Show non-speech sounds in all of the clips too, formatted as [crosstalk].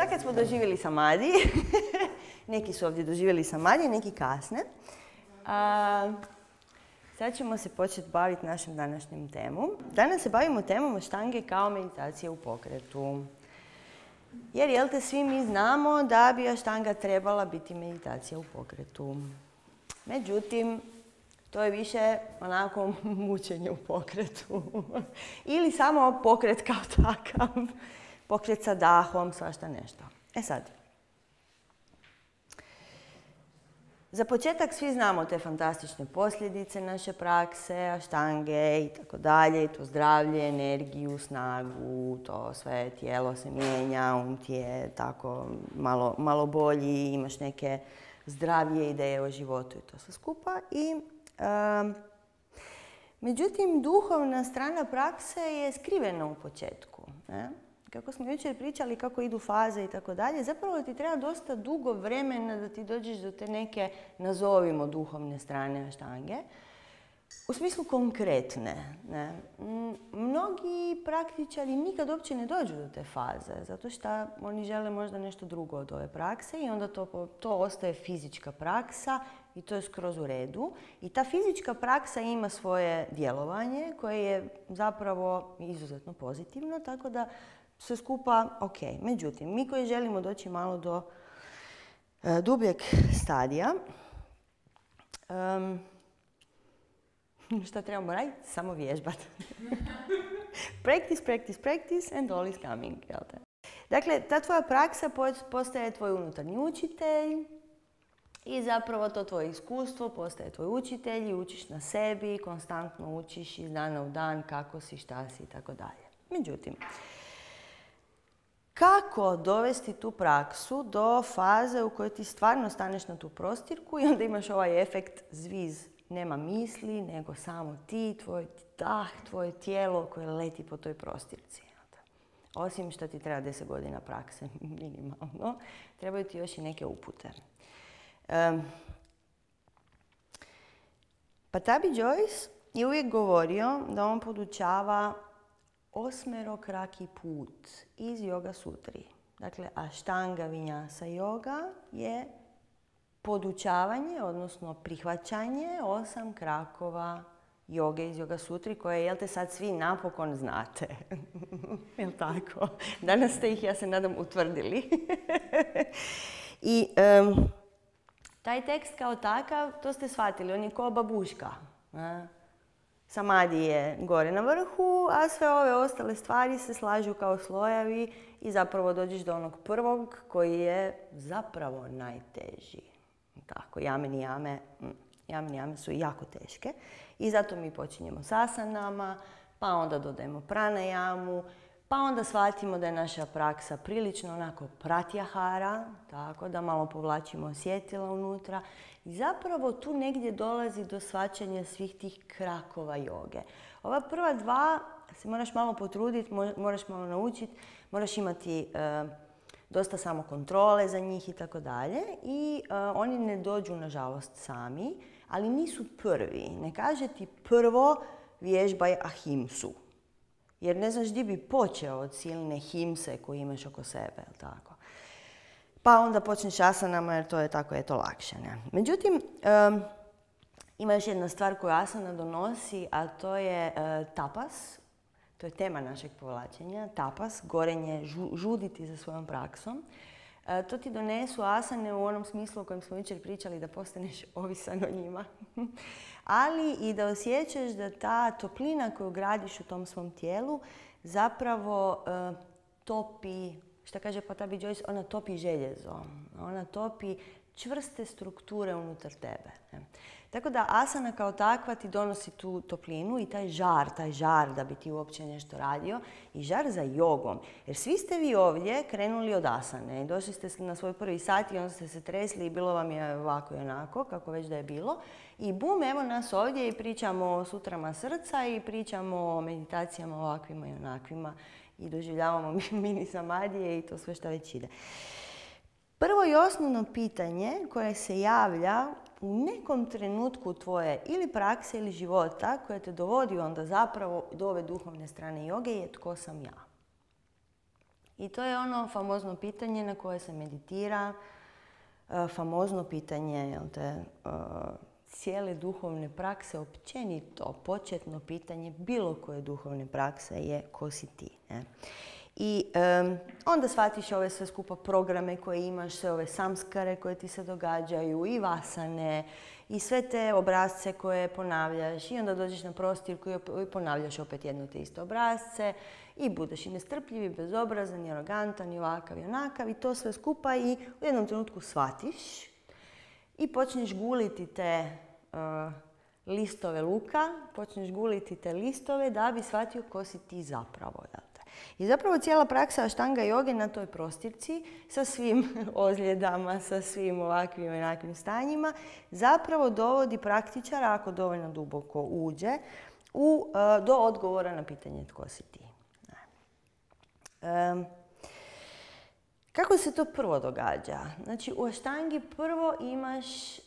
šta kad smo doživjeli samadi? [laughs] neki su ovdje doživjeli samadi, neki kasne. A, sad ćemo se početi baviti našim današnjim temom. Danas se bavimo temom štange kao meditacije u pokretu. Jer, jel te, svi mi znamo da bi štanga trebala biti meditacija u pokretu. Međutim, to je više onako [laughs] mučenje u pokretu. [laughs] Ili samo pokret kao takav. Pokret sa dahom, svašta nešto. E sad, Za početak svi znamo te fantastične posljedice naše prakse, štange i tako dalje, to zdravlje, energiju, snagu, to sve tijelo se mijenja, um ti je tako malo, malo bolji, imaš neke zdravije ideje o životu i to sve skupa. I, međutim, duhovna strana prakse je skrivena u početku. Ne? Kako smo jučer pričali kako idu faze i tako dalje, zapravo ti treba dosta dugo vremena da ti dođeš do te neke, nazovimo duhovne strane štange. U smislu konkretne. Ne? Mnogi praktičari nikad uopće ne dođu do te faze, zato što oni žele možda nešto drugo od ove prakse i onda to, to ostaje fizička praksa i to je skroz u redu. I ta fizička praksa ima svoje djelovanje koje je zapravo izuzetno pozitivno, tako da sve skupa ok. Međutim, mi koji želimo doći malo do e, dubljeg stadija, [laughs] šta trebamo raditi? Samo vježbati. [laughs] practice, practice, practice and all is coming. Dakle, ta tvoja praksa postaje tvoj unutarnji učitelj i zapravo to tvoje iskustvo postaje tvoj učitelj i učiš na sebi, konstantno učiš iz dana u dan kako si, šta si i tako dalje. Međutim, kako dovesti tu praksu do faze u kojoj ti stvarno staneš na tu prostirku i onda imaš ovaj efekt zviz. Nema misli, nego samo ti, tvoj dah, tvoje tijelo koje leti po toj prostirci. Osim što ti treba 10 godina prakse, [laughs] minimalno, trebaju ti još i neke upute. Um, pa Tabi Joyce je uvijek govorio da on podučava osmerokraki put iz Yoga Sutri. Dakle, Ashtanga Vinyasa yoga je podučavanje, odnosno prihvaćanje osam krakova joge iz Yoga Sutri koje, jel te sad svi napokon znate? [laughs] jel tako? Danas ste ih, ja se nadam, utvrdili. [laughs] I taj tekst kao takav, to ste shvatili, on je ko babuška. Samadi je gore na vrhu, a sve ove ostale stvari se slažu kao slojevi i zapravo dođeš do onog prvog koji je zapravo najteži. Tako, jameni jame, mm, jameni jame su jako teške i zato mi počinjemo s asanama, pa onda dodajemo pranajamu, pa onda shvatimo da je naša praksa prilično onako pratjahara, tako da malo povlačimo osjetila unutra i zapravo tu negdje dolazi do svačanja svih tih krakova joge. Ova prva dva se moraš malo potruditi, moraš malo naučiti, moraš imati e, dosta samo kontrole za njih i tako dalje. I e, oni ne dođu, nažalost, sami, ali nisu prvi. Ne kaže ti prvo vježbaj ahimsu. Jer ne znaš gdje bi počeo od silne himse koje imaš oko sebe, tako? Pa onda počneš asanama jer to je tako eto lakše. Ne? Međutim, ima još jedna stvar koju asana donosi, a to je e, tapas. To je tema našeg povlačenja. Tapas, gorenje, žuditi za svojom praksom. E, to ti donesu asane u onom smislu o kojem smo jučer pričali da postaneš ovisan o njima. [laughs] Ali i da osjećaš da ta toplina koju gradiš u tom svom tijelu zapravo e, topi što kaže Potabi Joyce, ona topi željezo. Ona topi čvrste strukture unutar tebe. Tako da asana kao takva ti donosi tu toplinu i taj žar, taj žar da bi ti uopće nešto radio i žar za jogom. Jer svi ste vi ovdje krenuli od asane i došli ste na svoj prvi sat i onda ste se tresli i bilo vam je ovako i onako, kako već da je bilo. I bum, evo nas ovdje i pričamo o sutrama srca i pričamo o meditacijama ovakvima i onakvima i doživljavamo [laughs] mini samadije i to sve što već ide. Prvo i osnovno pitanje koje se javlja u nekom trenutku tvoje ili prakse ili života koje te dovodi onda zapravo do ove duhovne strane joge je tko sam ja. I to je ono famozno pitanje na koje se meditira, e, famozno pitanje te, e, cijele duhovne prakse, općenito početno pitanje bilo koje duhovne prakse je ko si ti. Ne? I onda shvatiš ove sve skupa programe koje imaš, sve ove samskare koje ti se događaju i vasane i sve te obrazce koje ponavljaš i onda dođeš na prostirku i ponavljaš opet jedno te iste obrazce i budeš i nestrpljiv i bezobrazan i arogantan i ovakav i onakav i to sve skupa i u jednom trenutku shvatiš i počneš guliti te uh, listove luka, počneš guliti te listove da bi shvatio ko si ti zapravo. I zapravo cijela praksa štanga joge na toj prostirci sa svim [laughs] ozljedama, sa svim ovakvim i onakvim stanjima zapravo dovodi praktičara, ako dovoljno duboko uđe, u, uh, do odgovora na pitanje tko si ti. kako se to prvo događa? Znači u štangi prvo imaš uh,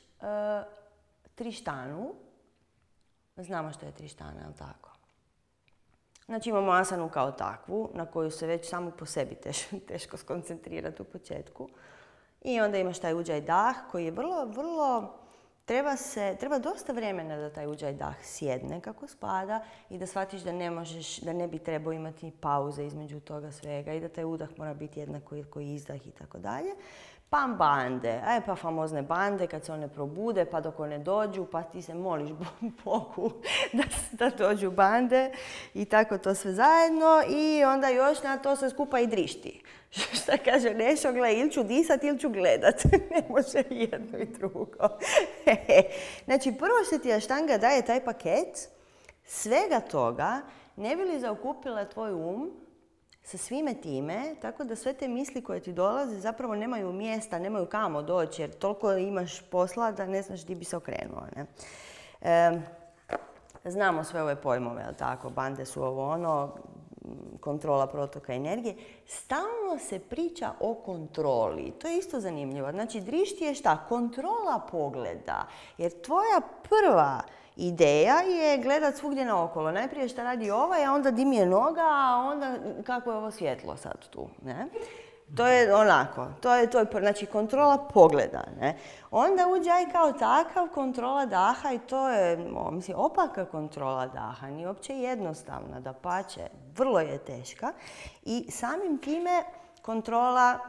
trištanu. Znamo što je trištana, je li tako? Znači imamo asanu kao takvu, na koju se već samo po sebi [laughs] teško skoncentrirati u početku. I onda imaš taj uđaj dah koji je vrlo, vrlo, treba, se, treba dosta vremena da taj uđaj dah sjedne kako spada i da shvatiš da ne možeš, da ne bi trebao imati pauze između toga svega i da taj udah mora biti jednako koji izdah i tako dalje. Pa bande, aj pa famozne bande kad se one probude pa dok one dođu pa ti se moliš [laughs] Bogu da, da dođu bande i tako to sve zajedno i onda još na to sve skupa i drišti. [laughs] Šta kaže Nešo, gle, ili ću disat ili ću gledat. [laughs] ne može jedno i drugo. znači prvo što ti štanga daje taj paket svega toga ne bi li zaokupila tvoj um sa svime time, tako da sve te misli koje ti dolaze zapravo nemaju mjesta, nemaju kamo doći, jer toliko imaš posla da ne znaš di bi se okrenuo. Ne? znamo sve ove pojmove, jel tako, bande su ovo ono, kontrola protoka energije. Stalno se priča o kontroli. To je isto zanimljivo. Znači, drišti je šta? Kontrola pogleda. Jer tvoja prva Ideja je gledat svugdje naokolo. Najprije šta radi ovaj, a onda dim je noga, a onda kako je ovo svjetlo sad tu. Ne? To je onako, to je, to je znači kontrola pogleda. Ne? Onda aj kao takav kontrola daha i to je, mislim, opaka kontrola daha, nije uopće jednostavna, da pače, vrlo je teška. I samim time kontrola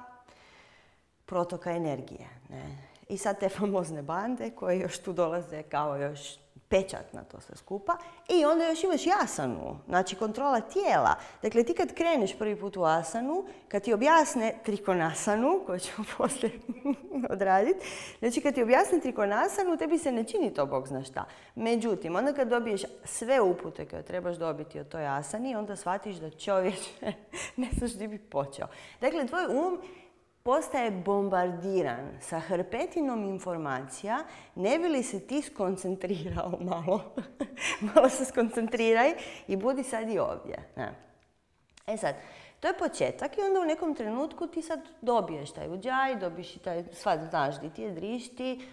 protoka energije. Ne? I sad te famozne bande koje još tu dolaze kao još pečat na to sve skupa. I onda još imaš jasanu, znači kontrola tijela. Dakle, ti kad kreneš prvi put u asanu, kad ti objasne trikonasanu, koju ćemo [laughs] poslije odraditi, znači kad ti objasne trikonasanu, tebi se ne čini to bog zna šta. Međutim, onda kad dobiješ sve upute koje trebaš dobiti o toj asani, onda shvatiš da čovjek [laughs] ne znaš gdje bi počeo. Dakle, tvoj um postaje bombardiran sa hrpetinom informacija, ne bi li se ti skoncentrirao [laughs] malo, malo se skoncentriraj i budi sad i ovdje. E sad, to je početak i onda u nekom trenutku ti sad dobiješ taj uđaj, dobiješ i taj, svad znaš di ti je drišti,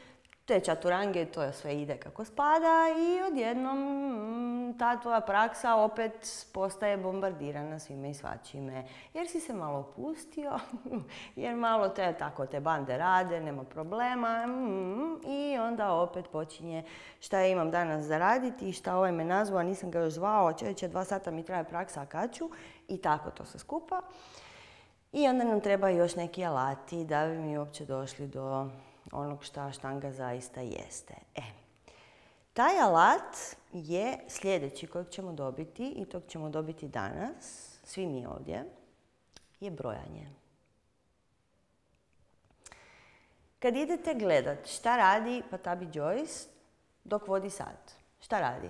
te čaturange, to sve ide kako spada i odjednom mm, ta tvoja praksa opet postaje bombardirana svime i svačime. Jer si se malo opustio, [laughs] jer malo te, tako te bande rade, nema problema mm, i onda opet počinje šta ja imam danas za raditi i šta ovaj me nazvao, nisam ga još zvao, čovječe dva sata mi traje praksa, kad ću i tako to se skupa. I onda nam treba još neki alati da bi mi uopće došli do onog šta štanga zaista jeste. E, taj alat je sljedeći kojeg ćemo dobiti i tog ćemo dobiti danas, svi mi ovdje, je brojanje. Kad idete gledat šta radi Patabi Joyce dok vodi sat, šta radi?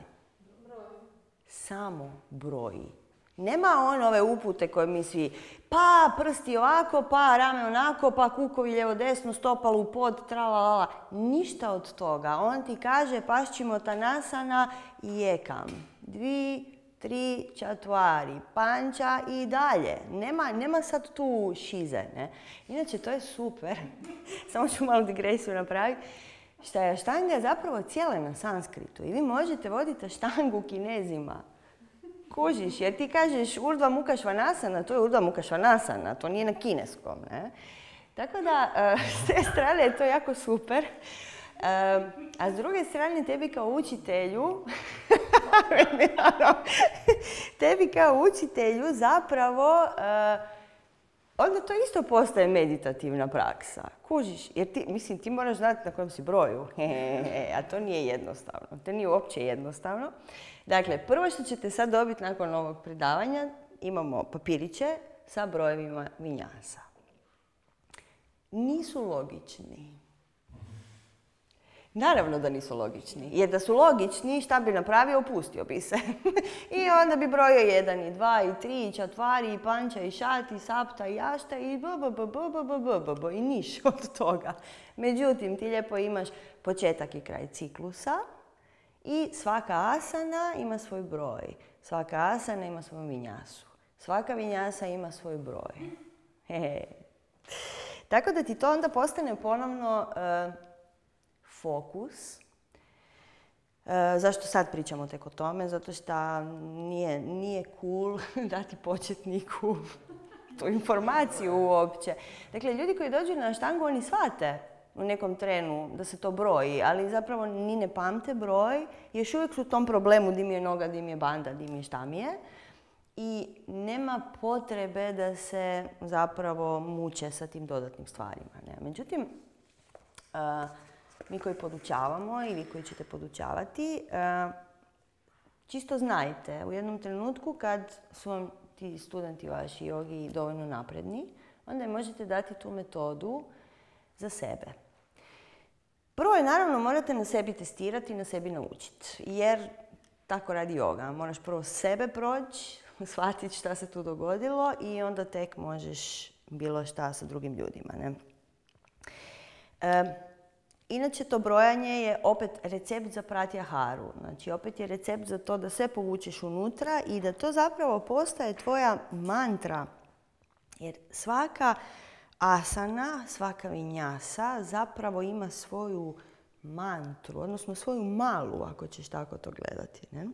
Samo broji. Nema on ove upute koje mi svi, pa prsti ovako, pa rame onako, pa kukovi lijevo desno, stopalu u pod, tralalala. Ništa od toga. On ti kaže pašćimo tanasana i jekam. Dvi, tri, čatvari, panča i dalje. Nema, nema sad tu šize, ne? Inače, to je super. [laughs] Samo ću malo digresiju napraviti. Šta je štanga zapravo cijela na sanskritu i vi možete voditi štangu kinezima Kužiš, jer ti kažeš Urdva Muka Švanasana, to je Urdva Muka Švanasana, to nije na kineskom. Ne? Tako da, e, [laughs] s te strane je to jako super. E, a s druge strane, tebi kao učitelju, [laughs] tebi kao učitelju zapravo e, onda to isto postaje meditativna praksa. Kužiš, jer ti, mislim, ti moraš znati na kojem si broju. [laughs] A to nije jednostavno. To nije uopće jednostavno. Dakle, prvo što ćete sad dobiti nakon ovog predavanja, imamo papiriće sa brojevima vinjasa. Nisu logični. Naravno da nisu logični. Jer da su logični, šta bi napravio? Opustio bi se. [laughs] I onda bi brojio jedan i dva i tri i čatvari i panča i šat i sapta i jašta i b, i. [laughs] Međutim, ti lijepo imaš početak i kraj ciklusa i svaka asana ima svoj broj. Svaka asana ima svoju vinjasu. Svaka vinjasa ima svoj broj. Tako da ti to onda postane ponovno fokus. E, zašto sad pričamo tek o tome? Zato što nije, nije cool [laughs] dati početniku [laughs] tu informaciju uopće. Dakle, ljudi koji dođu na štangu, oni shvate u nekom trenu da se to broji, ali zapravo ni ne pamte broj. Još uvijek su u tom problemu di mi je noga, di mi je banda, di mi je šta mi je. I nema potrebe da se zapravo muče sa tim dodatnim stvarima. Ne? Međutim, uh, mi koji podučavamo i vi koji ćete podučavati, čisto znajte u jednom trenutku kad su vam ti studenti vaši jogi dovoljno napredni, onda im možete dati tu metodu za sebe. Prvo je naravno morate na sebi testirati i na sebi naučiti. Jer tako radi joga. Moraš prvo sebe proći, [laughs] shvatiti šta se tu dogodilo i onda tek možeš bilo šta sa drugim ljudima. Ne? E, Inače, to brojanje je opet recept za pratjaharu. Znači, opet je recept za to da sve povučeš unutra i da to zapravo postaje tvoja mantra. Jer svaka asana, svaka vinjasa zapravo ima svoju mantru, odnosno svoju malu, ako ćeš tako to gledati. Ne?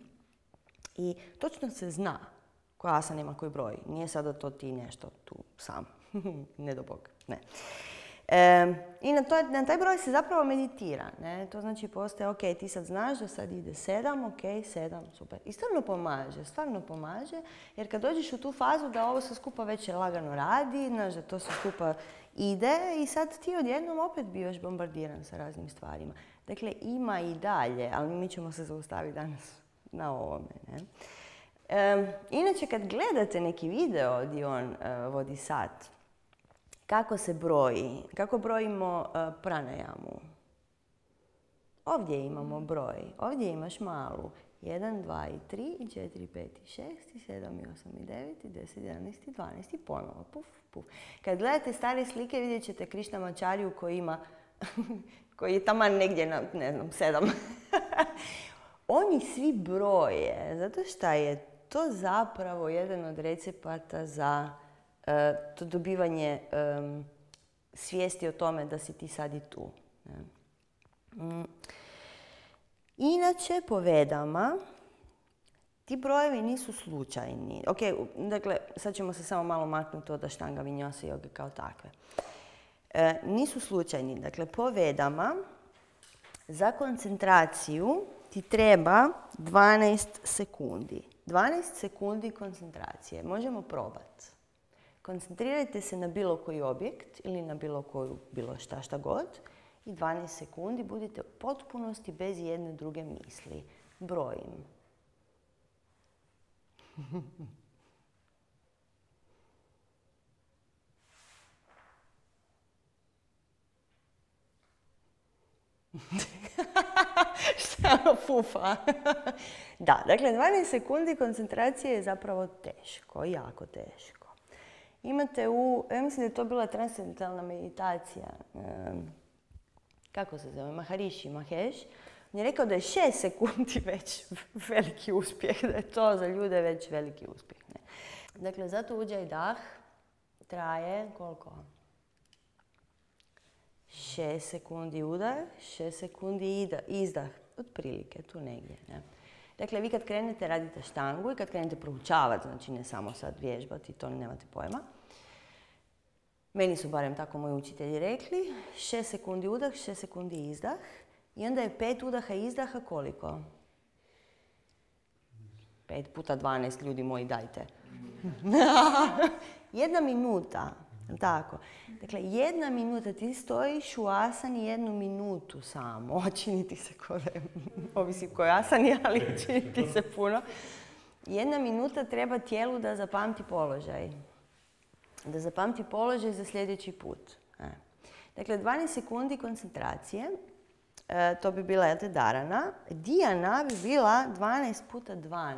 I točno se zna koja asana ima koji broj. Nije sada to ti nešto tu sam. [laughs] ne do Bog. Ne. I na, na, taj broj se zapravo meditira. Ne? To znači postoje, ok, ti sad znaš da sad ide sedam, ok, sedam, super. I stvarno pomaže, stvarno pomaže, jer kad dođeš u tu fazu da ovo sve skupa već lagano radi, znaš da to sve skupa ide i sad ti odjednom opet bivaš bombardiran sa raznim stvarima. Dakle, ima i dalje, ali mi ćemo se zaustaviti danas na ovome. Ne? inače, kad gledate neki video gdje on uh, vodi sat, kako se broji? Kako brojimo uh, pranajamu? Ovdje imamo broj. Ovdje imaš malu. 1, 2 i 3 i 4, 5 i 6 i 7 i 8 i 9 i 10, 11 i 12 i ponovo. Puf, puf. Kad gledate stare slike vidjet ćete Krišna Mačariju koji ima, [laughs] koji je taman negdje na, ne znam, 7. [laughs] Oni svi broje, zato što je to zapravo jedan od recepata za E, to dobivanje svijesti o tome da si ti sad i tu. Mm. Inače, po vedama, ti brojevi nisu slučajni. Ok, dakle, sad ćemo se samo malo maknuti od štanga vinjosa i joge kao takve. E, nisu slučajni. Dakle, po vedama, za koncentraciju ti treba 12 sekundi. 12 sekundi koncentracije. Možemo probati. Koncentrirajte se na bilo koji objekt ili na bilo koju, bilo šta šta god i 12 sekundi budite u potpunosti bez jedne druge misli. Brojim. [laughs] Šta ono fufa? [laughs] da, dakle 12 sekundi koncentracije je zapravo teško, jako teško. Imate u, ja mislim da je to bila transcendentalna meditacija, kako se zove, Maharishi Mahesh. On je rekao da je šest sekundi [laughs] već veliki uspjeh, da je to za ljude već veliki uspjeh. Ne? Dakle, zato uđaj dah traje koliko? Šest sekundi udah, šest sekundi izdah, otprilike, tu negdje. Ne? Dakle, vi kad krenete radite štangu i kad krenete proučavati, znači ne samo sad vježbati, to nemate pojma. Meni su barem tako moji učitelji rekli, 6 sekundi udah, 6 sekundi izdah. I onda je pet udaha i izdaha koliko? 5 puta 12, ljudi moji, dajte. [laughs] jedna minuta, tako. Dakle, jedna minuta, ti stojiš u asani jednu minutu samo. [laughs] Čini ti se kode, ovisi koji asani, ali [laughs] čini ti se puno. Jedna minuta treba tijelu da zapamti položaj. Da zapamti položaj za sljedeći put. E. Dakle, 12 sekundi koncentracije. E, to bi bila Darana. Dijana bi bila 12 puta 12.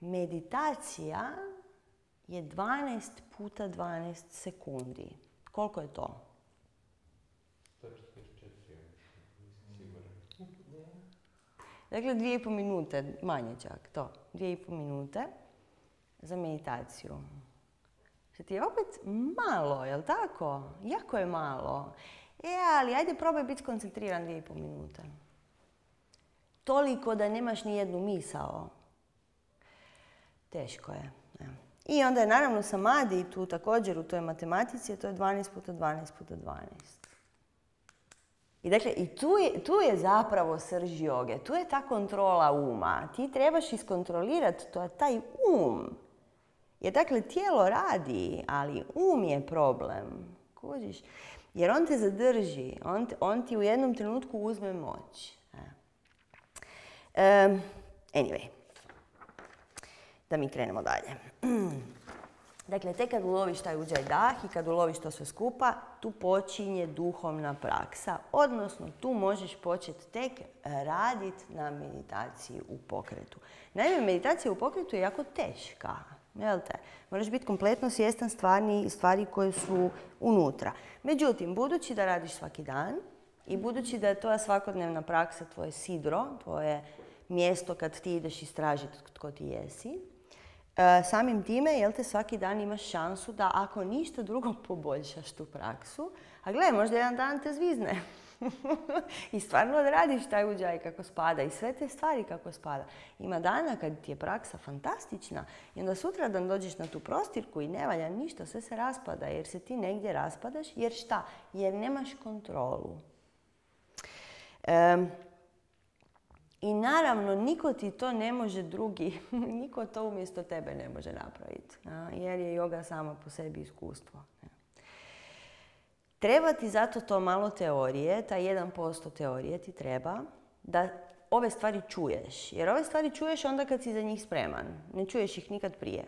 Meditacija je 12 puta 12 sekundi. Koliko je to? Dakle, dvije i po minute, manje čak, to. Dvije i po minute za meditaciju. Što ti je opet malo, jel tako? Jako je malo. E, ali ajde probaj biti koncentriran dvije i po minute. Toliko da nemaš ni jednu misao. Teško je. I onda je naravno samadi tu također u toj matematici, a to je 12 puta 12 puta 12. I dakle, i tu je, tu je zapravo srž joge, tu je ta kontrola uma. Ti trebaš iskontrolirati to, taj um. Jer dakle, tijelo radi, ali um je problem. Kužiš? Jer on te zadrži, on, on ti u jednom trenutku uzme moć. Um, anyway, da mi krenemo dalje. [clears throat] Dakle, tek kad uloviš taj uđaj dah i kad uloviš to sve skupa, tu počinje duhovna praksa. Odnosno, tu možeš početi tek raditi na meditaciji u pokretu. Naime, meditacija u pokretu je jako teška. Jel te? Moraš biti kompletno svjestan stvarni, stvari koje su unutra. Međutim, budući da radiš svaki dan i budući da je tvoja svakodnevna praksa tvoje sidro, tvoje mjesto kad ti ideš istražiti tko ti jesi, samim time, jel te, svaki dan imaš šansu da ako ništa drugo poboljšaš tu praksu, a gle, možda jedan dan te zvizne. [laughs] I stvarno odradiš taj uđaj kako spada i sve te stvari kako spada. Ima dana kad ti je praksa fantastična i onda sutra dan dođeš na tu prostirku i ne valja ništa, sve se raspada jer se ti negdje raspadaš. Jer šta? Jer nemaš kontrolu. I naravno, niko ti to ne može drugi, [laughs] niko to umjesto tebe ne može napraviti. Jer je yoga sama po sebi iskustvo. Treba ti zato to malo teorije, taj 1% teorije ti treba da ove stvari čuješ. Jer ove stvari čuješ onda kad si za njih spreman. Ne čuješ ih nikad prije.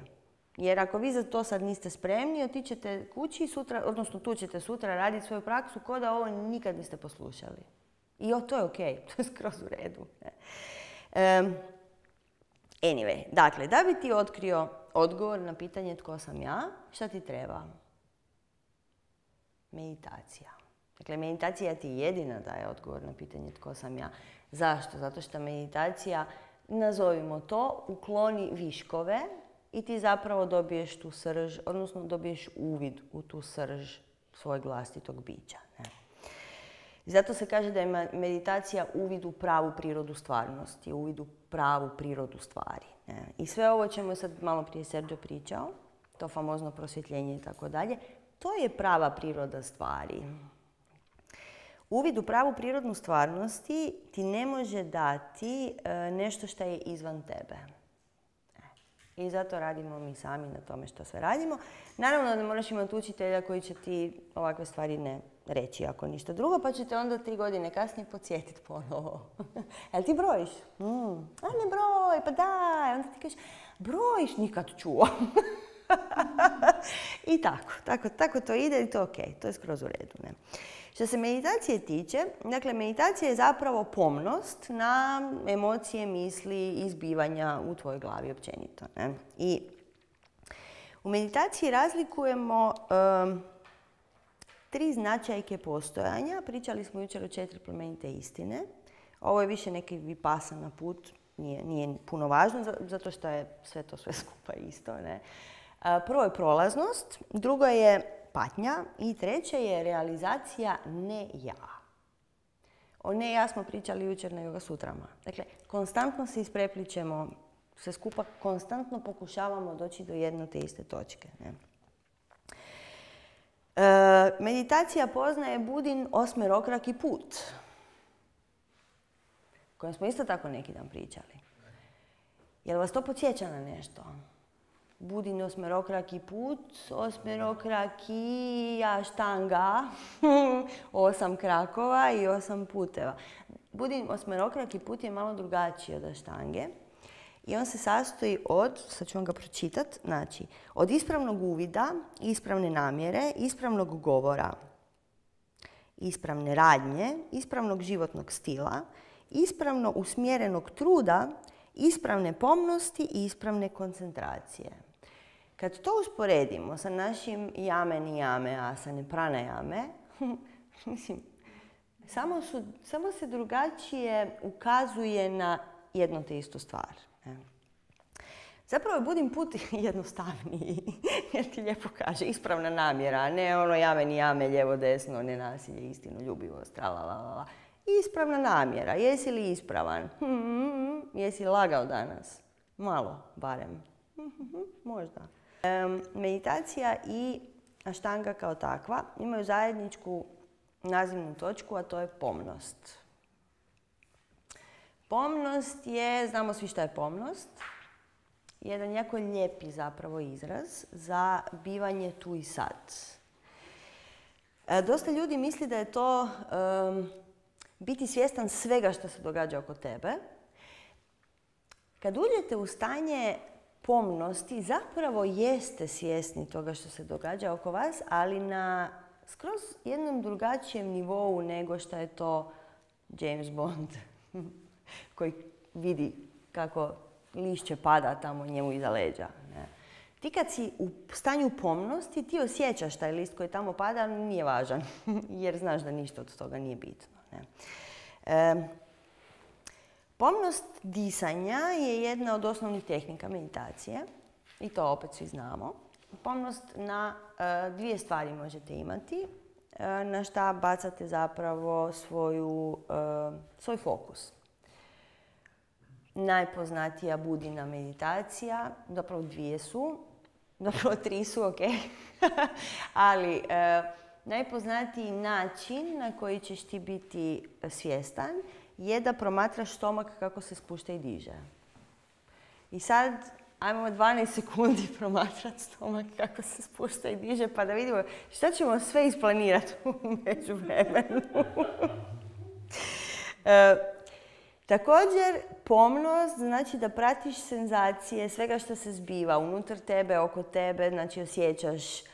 Jer ako vi za to sad niste spremni, otićete kući sutra, odnosno tu ćete sutra raditi svoju praksu ko da ovo nikad niste poslušali. I o, to je ok, [laughs] to je skroz u redu. Um, anyway, dakle, da bi ti otkrio odgovor na pitanje tko sam ja, šta ti treba? meditacija. Dakle, meditacija ti jedina daje odgovor na pitanje tko sam ja. Zašto? Zato što meditacija, nazovimo to, ukloni viškove i ti zapravo dobiješ tu srž, odnosno dobiješ uvid u tu srž svojeg vlastitog bića. Ne? I zato se kaže da je meditacija uvid u pravu prirodu stvarnosti, uvid u pravu prirodu stvari. I sve ovo čemu sad malo prije Sergio pričao, to famozno prosvjetljenje i tako dalje, to je prava priroda stvari. Uvid u pravu prirodnu stvarnosti ti ne može dati e, nešto što je izvan tebe. E, I zato radimo mi sami na tome što sve radimo. Naravno da moraš imati učitelja koji će ti ovakve stvari ne reći ako ništa drugo, pa ćete onda tri godine kasnije podsjetiti ponovo. [laughs] Jel ti brojiš? Mm. A ne broj, pa daj. Onda ti kažeš, brojiš nikad čuo. [laughs] I tako, tako, tako to ide i to je ok, to je skroz u redu. Ne? Što se meditacije tiče, dakle meditacija je zapravo pomnost na emocije, misli i zbivanja u tvojoj glavi općenito. Ne? I u meditaciji razlikujemo tri značajke postojanja. Pričali smo jučer o četiri plemenite istine. Ovo je više neki vipasana put, nije, nije puno važno, zato što je sve to sve [laughs] skupa isto. Ne? Prvo je prolaznost, drugo je patnja i treće je realizacija ne ja. O ne, ja smo pričali jučer na yoga sutrama. Dakle, konstantno se isprepličemo, sve skupa konstantno pokušavamo doći do jedne te iste točke. Ne? E, meditacija poznaje budin osmerokrak i put, kojem smo isto tako neki dan pričali. Jel vas to podsjeća na nešto? Budin osmerokraki put, osmerokraki štanga, [laughs] osam krakova i osam puteva. Budin osmerokraki put je malo drugačiji od štange. I on se sastoji od, sad ću vam ga pročitati, znači od ispravnog uvida, ispravne namjere, ispravnog govora, ispravne radnje, ispravnog životnog stila, ispravno usmjerenog truda, ispravne pomnosti i ispravne koncentracije. Kad to usporedimo sa našim jame ni jame, asane prana jame, [laughs] mislim, samo, su, samo se drugačije ukazuje na jednu te istu stvar. Zapravo je budim put [laughs] jednostavniji, jer ti lijepo kaže ispravna namjera, ne ono jame ni jame, lijevo, desno, nenasilje, istinu, ljubivost, tralalala. Ispravna namjera, jesi li ispravan? Hmm, jesi lagao danas? Malo, barem. Možda. meditacija i aštanga kao takva imaju zajedničku nazivnu točku, a to je pomnost. Pomnost je, znamo svi šta je pomnost, jedan jako lijepi zapravo izraz za bivanje tu i sad. E, dosta ljudi misli da je to biti svjestan svega što se događa oko tebe. Kad uđete u stanje pomnosti, zapravo jeste svjesni toga što se događa oko vas, ali na skroz jednom drugačijem nivou nego što je to James Bond, [laughs] koji vidi kako lišće pada tamo njemu iza leđa. Ne. Ti kad si u stanju pomnosti, ti osjećaš taj list koji tamo pada, nije važan, [laughs] jer znaš da ništa od toga nije bitno. Ne. pomnost disanja je jedna od osnovnih tehnika meditacije i to opet svi znamo. Pomnost na e, dvije stvari možete imati, e, na šta bacate zapravo svoju, e, svoj fokus najpoznatija budina meditacija, zapravo dvije su, zapravo tri su, ok, [laughs] ali e, najpoznatiji način na koji ćeš ti biti svjestan je da promatraš stomak kako se spušta i diže. I sad, ajmo 12 sekundi [laughs] promatrati stomak kako se spušta i diže, pa da vidimo šta ćemo sve isplanirati u [laughs] međuvremenu. e, Također, pomnost znači da pratiš senzacije svega što se zbiva unutar tebe, oko tebe, znači osjećaš, e,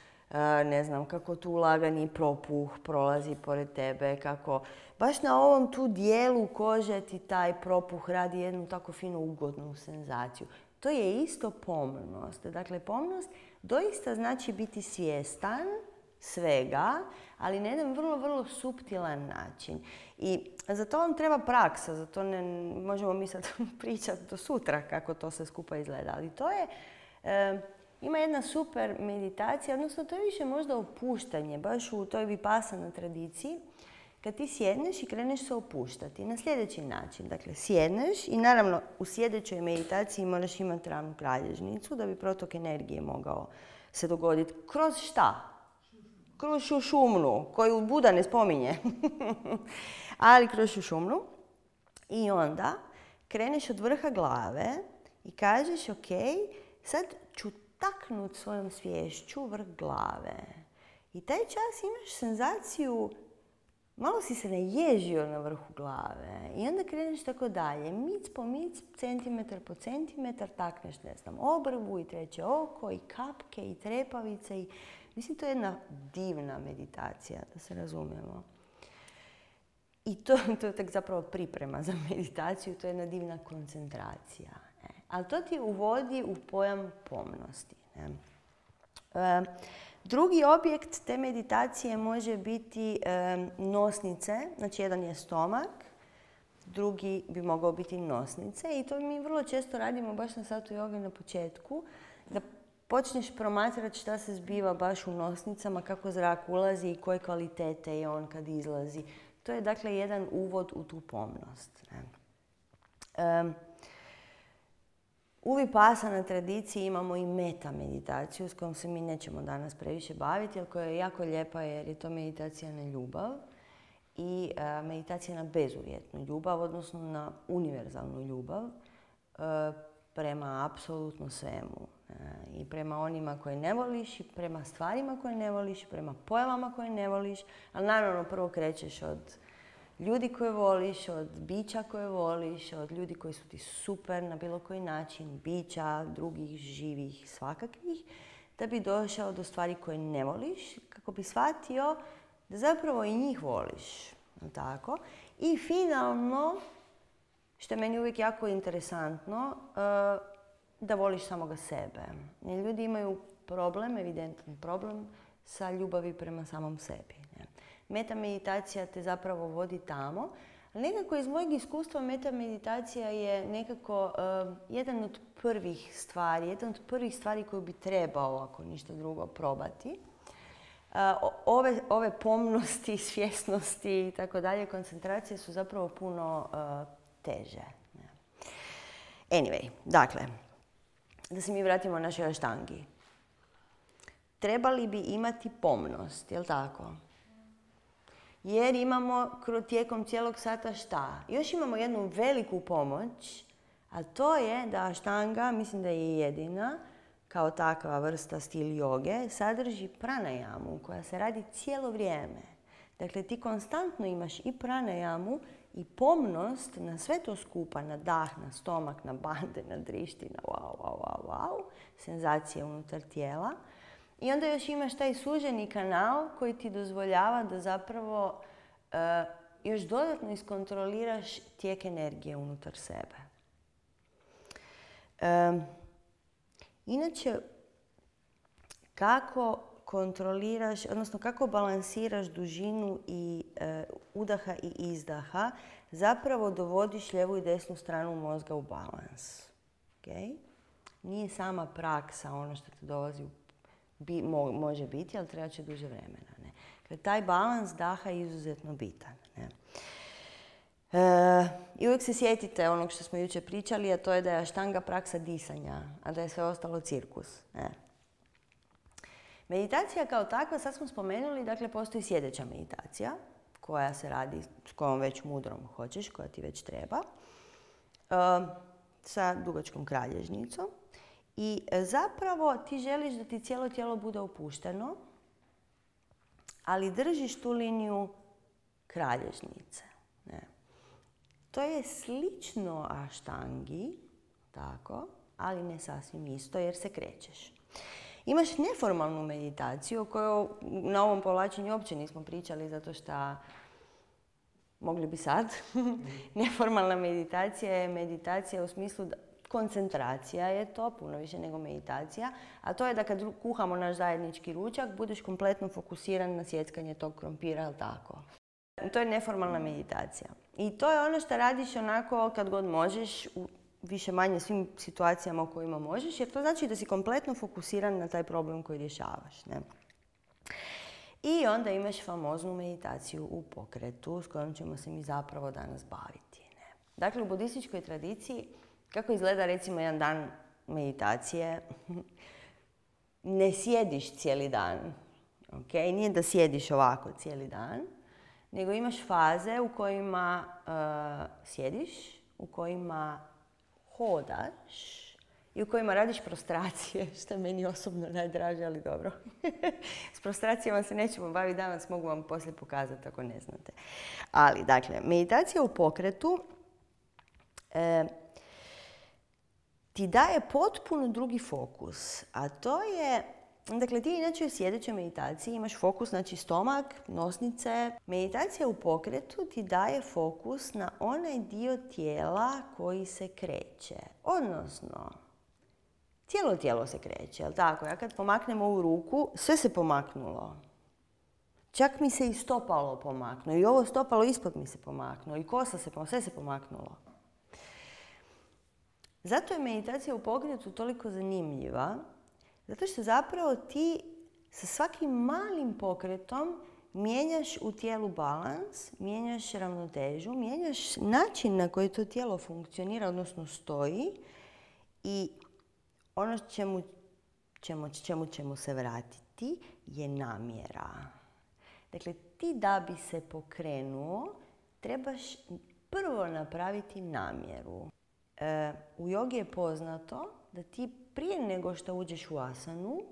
ne znam, kako tu lagani propuh prolazi pored tebe, kako baš na ovom tu dijelu kože ti taj propuh radi jednu tako finu ugodnu senzaciju. To je isto pomnost. Dakle, pomnost doista znači biti svjestan svega, ali na jedan vrlo, vrlo suptilan način. I za to vam treba praksa, za to ne možemo mi sad [laughs] pričati do sutra kako to sve skupa izgleda. Ali to je, ima jedna super meditacija, odnosno to je više možda opuštanje, baš u toj vipasana tradiciji. Kad ti sjedneš i kreneš se opuštati na sljedeći način. Dakle, sjedneš i naravno u sljedećoj meditaciji moraš imati ravnu kralježnicu da bi protok energije mogao se dogoditi. Kroz šta? kroz šušumnu, koju Buda ne spominje, [laughs] ali kroz šušumnu. I onda kreneš od vrha glave i kažeš, ok, sad ću taknut svojom svješću vrh glave. I taj čas imaš senzaciju, malo si se naježio na vrhu glave i onda kreneš tako dalje. Mic po mic, centimetar po centimetar, takneš, ne znam, obrvu i treće oko i kapke i trepavice i Mislim, to je jedna divna meditacija, da se razumijemo. I to, [laughs] to je tek zapravo priprema za meditaciju, to je jedna divna koncentracija. Ne? Ali to ti uvodi u pojam pomnosti. Ne? E, drugi objekt te meditacije može biti e, nosnice, znači jedan je stomak, drugi bi mogao biti nosnice i to mi vrlo često radimo baš na satu joge na početku, da počneš promatrati šta se zbiva baš u nosnicama, kako zrak ulazi i koje kvalitete je on kad izlazi. To je dakle jedan uvod u tu pomnost. Ne? u Vipassana tradiciji imamo i meta meditaciju s kojom se mi nećemo danas previše baviti, ali koja je jako lijepa jer je to meditacija na ljubav i e, meditacija na bezuvjetnu ljubav, odnosno na univerzalnu ljubav e, prema apsolutno svemu. I prema onima koje ne voliš, i prema stvarima koje ne voliš, i prema pojavama koje ne voliš, ali naravno prvo krećeš od ljudi koje voliš, od bića koje voliš, od ljudi koji su ti super na bilo koji način, bića, drugih, živih, svakakvih, da bi došao do stvari koje ne voliš, kako bi shvatio da zapravo i njih voliš. Tako? I finalno, što je meni uvijek jako interesantno, eh, da voliš samoga sebe. Ljudi imaju problem, evidentan problem, sa ljubavi prema samom sebi. Meta meditacija te zapravo vodi tamo. Nekako iz mojeg iskustva meta meditacija je nekako eh, jedan od prvih stvari, jedan od prvih stvari koju bi trebao, ako ništa drugo, probati. Eh, ove, ove pomnosti, [laughs] svjesnosti i tako dalje, koncentracije su zapravo puno uh, teže. Anyway, dakle, da se mi vratimo našoj štangi. Trebali bi imati pomnost, jel tako? Jer imamo tijekom cijelog sata šta? Još imamo jednu veliku pomoć, a to je da štanga, mislim da je jedina, kao takva vrsta stil joge, sadrži pranajamu koja se radi cijelo vrijeme. Dakle, ti konstantno imaš i pranajamu i pomnost na sve to skupa, na dah, na stomak, na bande, na drišti, na wow, wow, wow, wow, senzacije unutar tijela. I onda još imaš taj suženi kanal koji ti dozvoljava da zapravo eh, još dodatno iskontroliraš tijek energije unutar sebe. inače, kako kontroliraš, odnosno kako balansiraš dužinu i eh, udaha i izdaha, zapravo dovodiš lijevu i desnu stranu mozga u balans. Okay? Nije sama praksa ono što te dolazi bi, može biti, ali treba će duže vremena. Ne? Dakle, taj balans daha je izuzetno bitan. Ne? E, I uvijek se sjetite onog što smo jučer pričali, a to je da je štanga praksa disanja, a da je sve ostalo cirkus. Ne? Meditacija kao takva, sad smo spomenuli, dakle postoji sjedeća meditacija koja se radi s kojom već mudrom hoćeš, koja ti već treba, e, sa dugačkom kralježnicom. I e, zapravo ti želiš da ti cijelo tijelo bude opušteno, ali držiš tu liniju kralježnice. Ne. To je slično aštangi, tako, ali ne sasvim isto jer se krećeš. Imaš neformalnu meditaciju o kojoj na ovom povlačenju uopće nismo pričali zato što mogli bi sad. [laughs] Neformalna meditacija je meditacija u smislu da Koncentracija je to, puno više nego meditacija, a to je da kad kuhamo naš zajednički ručak, budeš kompletno fokusiran na sjeckanje tog krompira, ili tako? To je neformalna meditacija. I to je ono što radiš onako kad god možeš, više manje svim situacijama u kojima možeš, jer to znači da si kompletno fokusiran na taj problem koji rješavaš. Ne? I onda imaš famoznu meditaciju u pokretu s kojom ćemo se mi zapravo danas baviti. Ne? Dakle, u budističkoj tradiciji kako izgleda recimo jedan dan meditacije? [laughs] ne sjediš cijeli dan. Okay? Nije da sjediš ovako cijeli dan, nego imaš faze u kojima uh, sjediš, u kojima hodaš i u kojima radiš prostracije, [laughs] što je meni osobno najdraže, ali dobro. [laughs] S prostracijama se nećemo baviti danas, mogu vam poslije pokazati ako ne znate. Ali, dakle, meditacija u pokretu e, ti daje potpuno drugi fokus, a to je Dakle, ti inače u sjedećoj meditaciji imaš fokus, znači stomak, nosnice. Meditacija u pokretu ti daje fokus na onaj dio tijela koji se kreće. Odnosno, cijelo tijelo se kreće, jel tako? Ja kad pomaknem ovu ruku, sve se pomaknulo. Čak mi se i stopalo pomaknulo. I ovo stopalo ispod mi se pomaknulo. I kosa se pomaknulo. Sve se pomaknulo. Zato je meditacija u pokretu toliko zanimljiva, zato što zapravo ti sa svakim malim pokretom mijenjaš u tijelu balans, mijenjaš ravnotežu, mijenjaš način na koji to tijelo funkcionira, odnosno stoji i ono čemu čemu, čemu ćemo se vratiti je namjera. Dakle, ti da bi se pokrenuo, trebaš prvo napraviti namjeru. E, u jogi je poznato da ti prije nego što uđeš u asanu,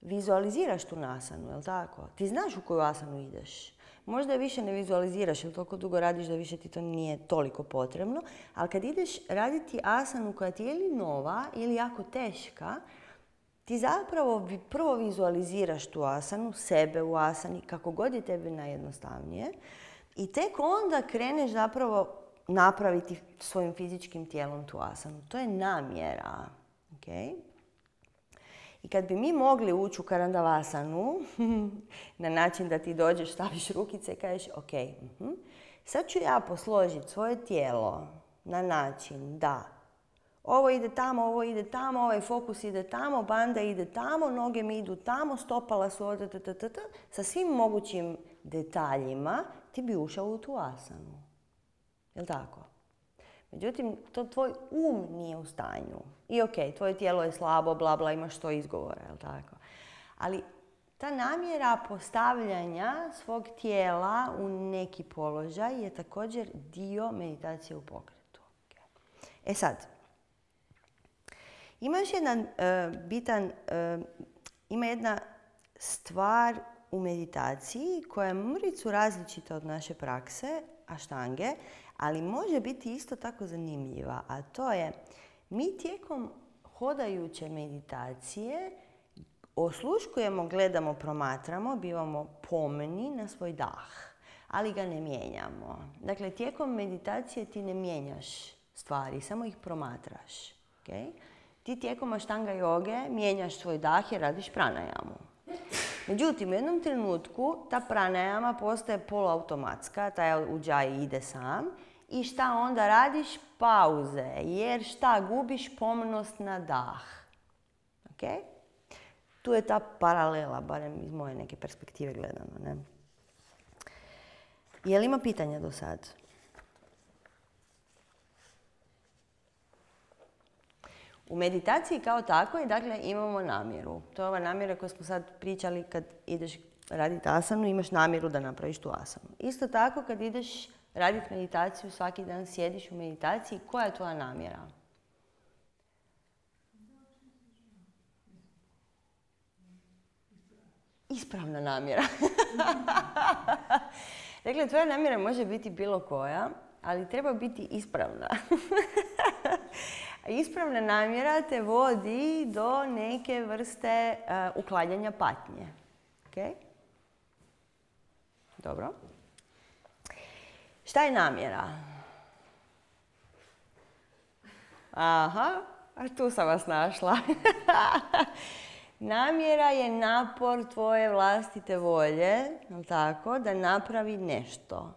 vizualiziraš tu nasanu, jel tako? Ti znaš u koju asanu ideš. Možda je više ne vizualiziraš, jer toliko dugo radiš da više ti to nije toliko potrebno, ali kad ideš raditi asanu koja ti je ili nova ili jako teška, ti zapravo prvo vizualiziraš tu asanu, sebe u asani, kako god je tebi najjednostavnije. I tek onda kreneš zapravo napraviti svojim fizičkim tijelom tu asanu. To je namjera. Okay? I kad bi mi mogli ući u karandavasanu [laughs] na način da ti dođeš, staviš rukice i kažeš ok, uh sad ću ja posložiti svoje tijelo na način da ovo ide tamo, ovo ide tamo, ovaj fokus ide tamo, banda ide tamo, noge mi idu tamo, stopala su ovdje, sa svim mogućim detaljima ti bi ušao u tu asanu. Jel tako? Međutim, to tvoj um nije u stanju. I ok, tvoje tijelo je slabo, bla bla, imaš to izgovora, jel tako? Ali ta namjera postavljanja svog tijela u neki položaj je također dio meditacije u pokretu. E sad, ima još jedan e, bitan, e, ima jedna stvar u meditaciji koja je mricu različita od naše prakse, aštange, ali može biti isto tako zanimljiva, a to je mi tijekom hodajuće meditacije osluškujemo, gledamo, promatramo, bivamo pomeni na svoj dah, ali ga ne mijenjamo. Dakle, tijekom meditacije ti ne mijenjaš stvari, samo ih promatraš. Okay? Ti tijekom aštanga joge mijenjaš svoj dah i radiš pranajamu. Međutim, u jednom trenutku ta pranajama postaje poluautomatska, taj uđaj ide sam. I šta onda radiš? Pauze. Jer šta? Gubiš pomnost na dah. Ok? Tu je ta paralela, barem iz moje neke perspektive gledano. Ne? Je li ima pitanja do sad? U meditaciji kao takvoj, dakle, imamo namjeru. To je ova namjera koju smo sad pričali kad ideš raditi asanu, imaš namjeru da napraviš tu asanu. Isto tako kad ideš raditi meditaciju, svaki dan sjediš u meditaciji, koja je tvoja namjera? Ispravna namjera. [laughs] dakle, tvoja namjera može biti bilo koja, ali treba biti ispravna. [laughs] Ispravna namjera te vodi do neke vrste uh, uklanjanja patnje. Okay? Dobro. Šta je namjera? Aha, a tu sam vas našla. [laughs] Namjera je napor tvoje vlastite volje, tako, da napravi nešto.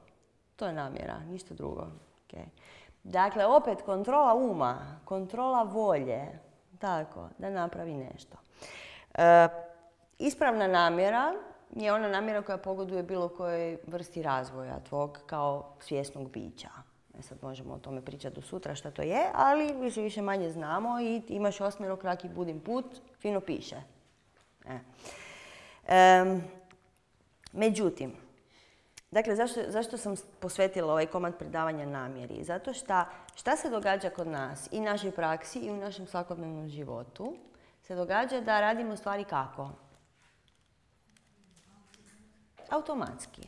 To je namjera, ništa drugo. Okay. Dakle, opet kontrola uma, kontrola volje, tako, da napravi nešto. E, ispravna namjera je ona namjera koja pogoduje bilo kojoj vrsti razvoja tvog kao svjesnog bića. E sad možemo o tome pričati do sutra što to je, ali više više manje znamo i imaš osmero kraki budim put, fino piše. E. međutim, Dakle, zašto, zašto sam posvetila ovaj komad predavanja namjeri? Zato što šta se događa kod nas i našoj praksi i u našem svakodnevnom životu se događa da radimo stvari kako? Automatski.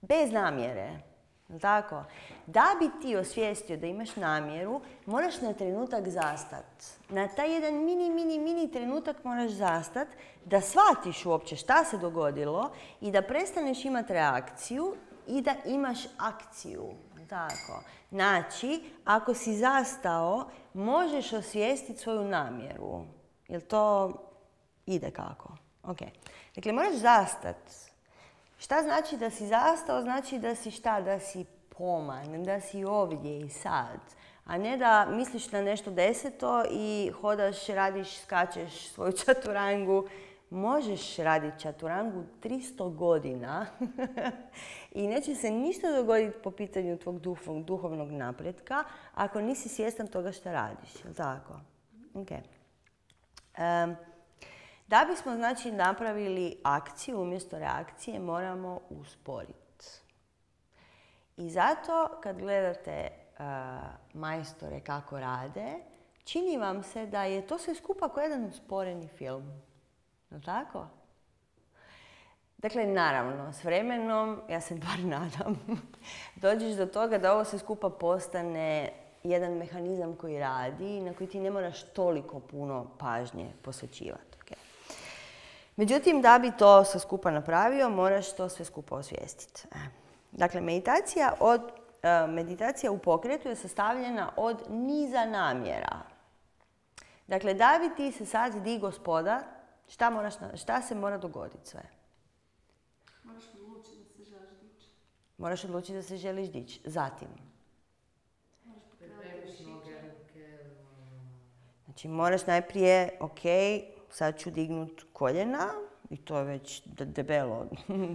Bez namjere. Tako? Da bi ti osvijestio da imaš namjeru, moraš na trenutak zastat. Na taj jedan mini, mini, mini trenutak moraš zastat da shvatiš uopće šta se dogodilo i da prestaneš imati reakciju i da imaš akciju. Tako. Znači, ako si zastao, možeš osvijestiti svoju namjeru. Jel to ide kako? Ok. Dakle, moraš zastat Šta znači da si zastao? Znači da si šta? Da si poman, da si ovdje i sad. A ne da misliš na nešto deseto i hodaš, radiš, skačeš svoju [laughs] čaturangu možeš raditi čaturangu 300 godina [laughs] i neće se ništa dogoditi po pitanju tvog duhovnog napretka ako nisi svjestan toga što radiš. Tako? Da bismo znači napravili akciju umjesto reakcije moramo usporiti. I zato kad gledate majstore kako rade, čini vam se da je to sve skupa kao jedan usporeni film. No tako? Dakle, naravno, s vremenom, ja se bar [laughs] nadam, dođeš do toga da ovo sve skupa postane jedan mehanizam koji radi i na koji ti ne moraš toliko puno pažnje posvećivati. Međutim, da bi to sve skupa napravio, moraš to sve skupa osvijestiti. E. Dakle, meditacija, od, e, meditacija u pokretu je sastavljena od niza namjera. Dakle, da bi ti se sad di gospoda, šta, moraš, šta se mora dogoditi sve? Moraš odlučiti da se želiš dići. Moraš odlučiti da se želiš dići. Zatim? Znači, moraš najprije, ok, sad ću dignut koljena, i to je već debelo,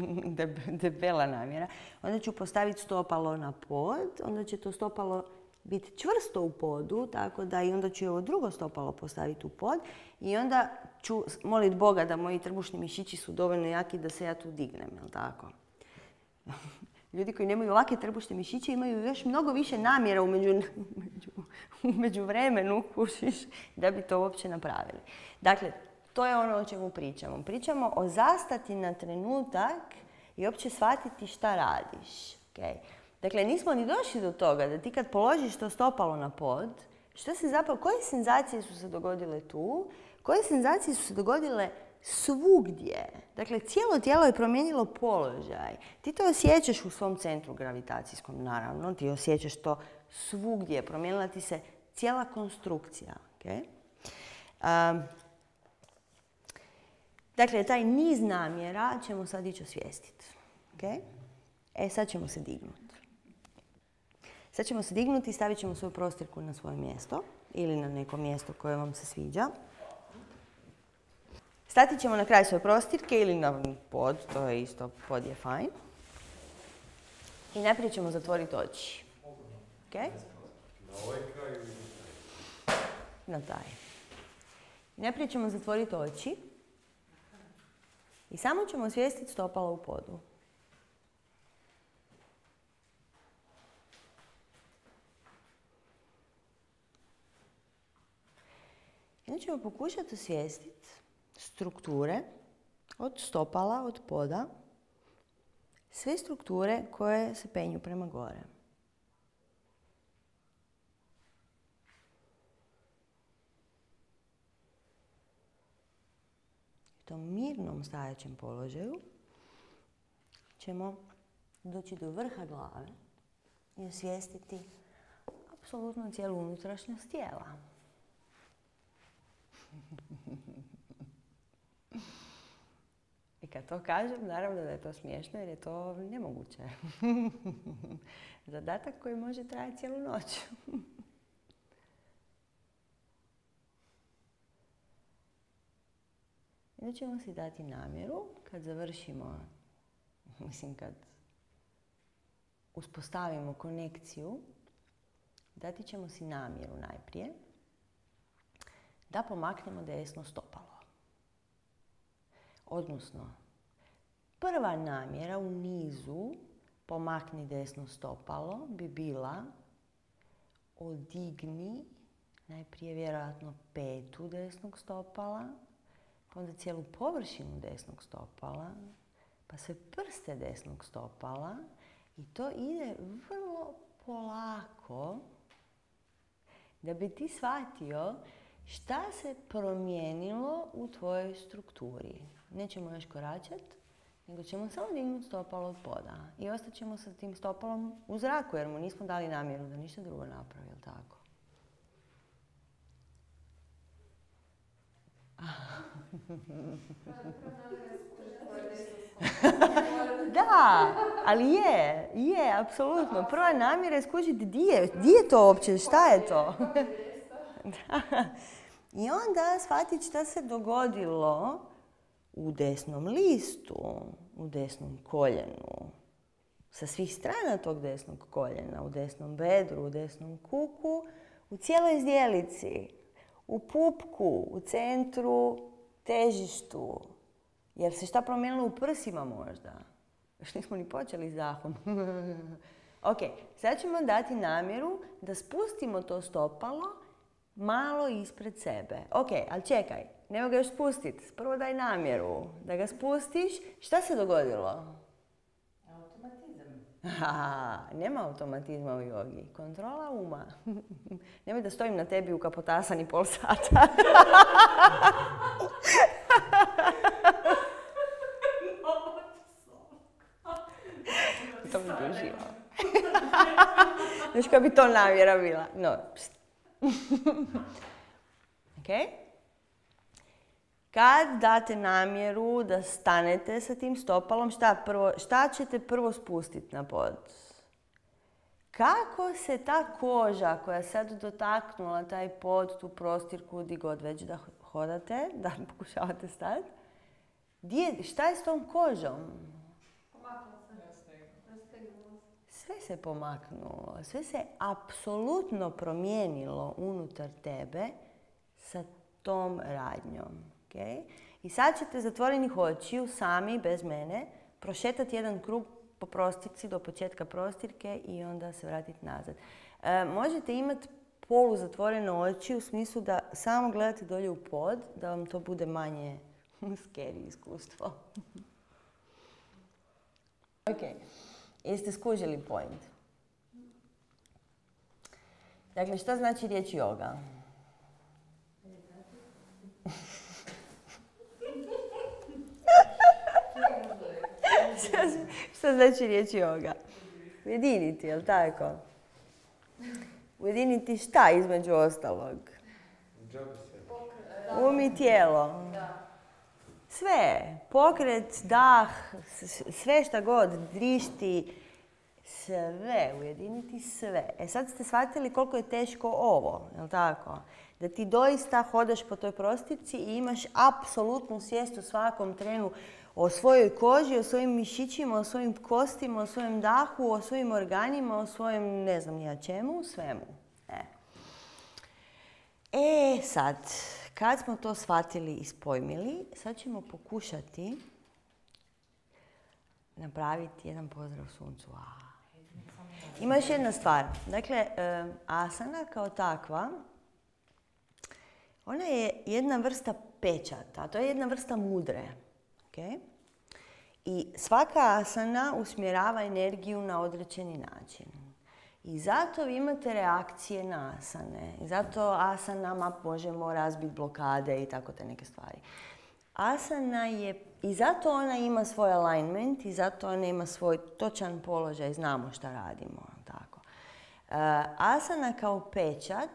[laughs] debela namjera. Onda ću postaviti stopalo na pod, onda će to stopalo biti čvrsto u podu, tako da i onda ću ovo drugo stopalo postaviti u pod i onda ću moliti Boga da moji trbušni mišići su dovoljno jaki da se ja tu dignem, jel tako? [laughs] Ljudi koji nemaju ovakve trbušne mišiće imaju još mnogo više namjera u među, [laughs] vremenu, da bi to uopće napravili. Dakle, to je ono o čemu pričamo. Pričamo o zastati na trenutak i uopće shvatiti šta radiš. Dakle, nismo ni došli do toga da ti kad položiš to stopalo na pod, što se zapravo, koje senzacije su se dogodile tu, koje senzacije su se dogodile svugdje. Dakle, cijelo tijelo je promijenilo položaj. Ti to osjećaš u svom centru gravitacijskom, naravno. Ti osjećaš to svugdje. Promijenila ti se cijela konstrukcija. Dakle, taj niz namjera ćemo sad ići osvijestiti. E, sad ćemo se dignuti. Sad ćemo se dignuti i stavit ćemo svoju prostirku na svoje mjesto ili na neko mjesto koje vam se sviđa. Stati ćemo na kraj svoje prostirke ili na pod, to je isto, pod je fajn. I najprije ćemo zatvoriti oči. Ok? Na kraj ili na taj? Najprije ćemo zatvoriti oči i samo ćemo osvijestiti stopala u podu. I ćemo pokušati osvijestiti strukture od stopala, od poda, sve strukture koje se penju prema gore. Tom mirnom stajaćem položaju ćemo doći do vrha glave i osvijestiti apsolutno cijelu unutrašnjost tijela. [laughs] I kad to kažem, naravno da je to smiješno jer je to nemoguće. [laughs] Zadatak koji može trajati cijelu noć. [laughs] I ćemo si dati namjeru kad završimo, mislim kad uspostavimo konekciju, dati ćemo si namjeru najprije da pomaknemo desno stopalo. Odnosno, prva namjera u nizu pomakni desno stopalo bi bila odigni najprije vjerojatno petu desnog stopala, onda cijelu površinu desnog stopala, pa sve prste desnog stopala i to ide vrlo polako da bi ti shvatio šta se promijenilo u tvojoj strukturi. Nećemo još koračat, nego ćemo samo dignuti stopalo od poda. I ostat ćemo sa tim stopalom u zraku, jer mu nismo dali namjeru da ništa drugo napravi, tako? Da, ali je, je, apsolutno. Prva namjera je skužiti di je, di je to uopće, šta je to? da. I onda shvatiti šta se dogodilo u desnom listu, u desnom koljenu, sa svih strana tog desnog koljena, u desnom bedru, u desnom kuku, u cijeloj zdjelici, u pupku, u centru, težištu. Jer se šta promijenilo u prsima možda? Još nismo ni počeli zahom. [laughs] ok, sad ćemo dati namjeru da spustimo to stopalo malo ispred sebe. Ok, ali čekaj, nema ga još spustiti. Prvo daj namjeru da ga spustiš. Šta se dogodilo? Ha, nema automatizma u jogi. Kontrola uma. [laughs] Nemoj da stojim na tebi u kapotasan i pol sata. [laughs] to bi uživao. [laughs] Znaš koja bi to namjera bila? No? Kad date namjeru da stanete sa tim stopalom, šta, prvo, šta ćete prvo spustiti na pod? Kako se ta koža koja sad dotaknula taj pod, tu prostirku, di god već da hodate, [laughs] da pokušavate stati, šta je s tom kožom? Sve se pomaknulo, sve se apsolutno promijenilo unutar tebe sa tom radnjom. Okay? I sad ćete zatvorenih očiju sami, bez mene, prošetati jedan krug po prostirci do početka prostirke i onda se vratiti nazad. E, možete imati polu zatvorene oči u smislu da samo gledate dolje u pod, da vam to bude manje [laughs] scary iskustvo. [laughs] ok, jeste skužili point? Dakle, šta znači riječ yoga? Šta znači riječ yoga? Ujediniti, jel tako? Ujediniti šta između ostalog? Um i tijelo. Sve. Pokret, dah, sve šta god, drišti, sve. Ujediniti sve. E sad ste shvatili koliko je teško ovo, jel tako? Da ti doista hodaš po toj prostici i imaš apsolutnu svijest u svakom trenu o svojoj koži, o svojim mišićima, o svojim kostima, o svojem dahu, o svojim organima, o svojem ne znam ja čemu, svemu. E. e sad, kad smo to shvatili i spojmili, sad ćemo pokušati napraviti jedan pozdrav suncu. Ima još jedna stvar. Dakle, e, asana kao takva, ona je jedna vrsta pečata, to je jedna vrsta mudre. I svaka asana usmjerava energiju na određeni način. I zato vi imate reakcije na asane. I zato asanama možemo razbiti blokade i tako te neke stvari. Asana je, i zato ona ima svoj alignment i zato ona ima svoj točan položaj, znamo šta radimo. Tako. E, asana kao pečat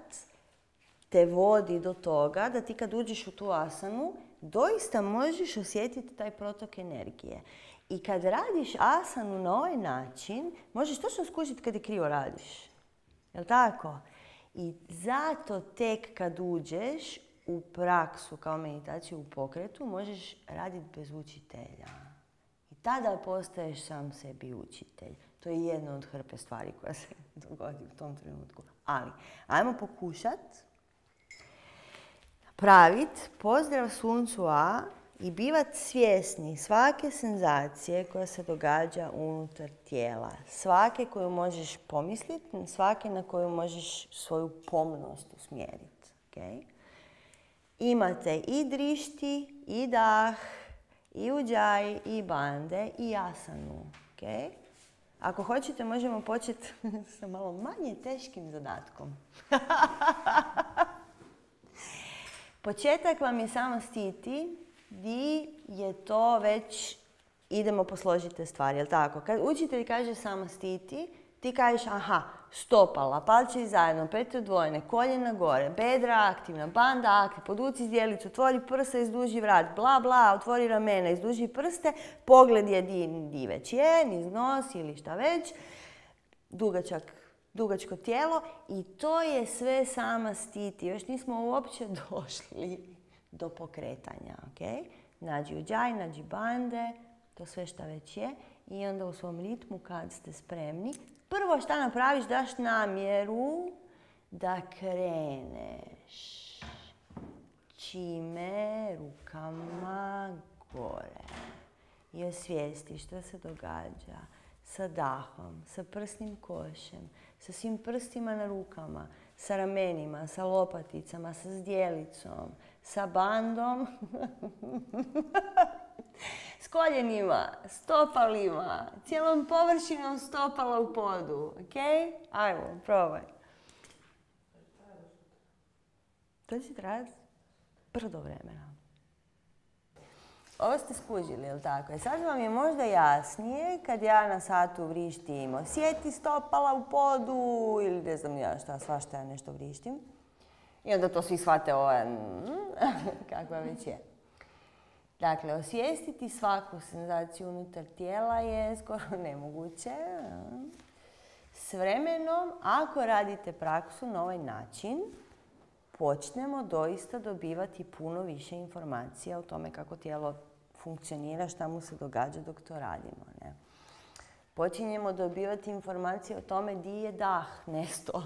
te vodi do toga da ti kad uđeš u tu asanu, doista možeš osjetiti taj protok energije. I kad radiš asanu na ovaj način, možeš točno skužiti kad je krivo radiš. Jel tako? I zato tek kad uđeš u praksu kao meditaciju u pokretu, možeš raditi bez učitelja. I tada postaješ sam sebi učitelj. To je jedna od hrpe stvari koja se [laughs] dogodi u tom trenutku. Ali, ajmo pokušat praviti pozdrav suncu A i bivati svjesni svake senzacije koja se događa unutar tijela. Svake koju možeš pomisliti, svake na koju možeš svoju pomnost usmjeriti. Okay? Imate i drišti, i dah, i uđaj, i bande, i asanu. Okay? Ako hoćete, možemo početi [laughs] sa malo manje teškim zadatkom. [laughs] Početak vam je samo stiti di je to već idemo posložiti stvari, jel tako? Kad učitelj kaže samo stiti, ti kažeš aha, stopala, palče zajedno, pete odvojene, koljena gore, bedra aktivna, banda aktivna, poduci zdjelicu, otvori prsa, izduži vrat, bla bla, otvori ramena, izduži prste, pogled je di, di već je, niz nos ili šta već, dugačak dugačko tijelo i to je sve sama stiti. Još nismo uopće [laughs] došli do pokretanja. Okay? nađi uđaj, nađi bande, to sve šta već je. I onda u svom ritmu kad ste spremni, prvo šta napraviš, daš namjeru da kreneš. Čime rukama gore. I osvijesti što se događa sa dahom, sa prsnim košem, sa svim prstima na rukama, sa ramenima, sa lopaticama, sa zdjelicom, sa bandom, [laughs] s koljenima, stopalima, cijelom površinom stopala u podu. Ok? Ajmo, probaj. To će trajati brdo vremena. Ovo ste skužili, jel tako? I sad vam je možda jasnije kad ja na satu vrištim osjeti stopala u podu ili ne znam ja šta, svašta ja nešto vrištim. I onda to svi shvate ovo, mm, [laughs] kakva već je. Dakle, osvijestiti svaku senzaciju unutar tijela je skoro [laughs] nemoguće. S vremenom, ako radite praksu na ovaj način, počnemo doista dobivati puno više informacija o tome kako tijelo funkcionira, šta mu se događa dok to radimo. Ne? Počinjemo dobivati informacije o tome di je dah nesto.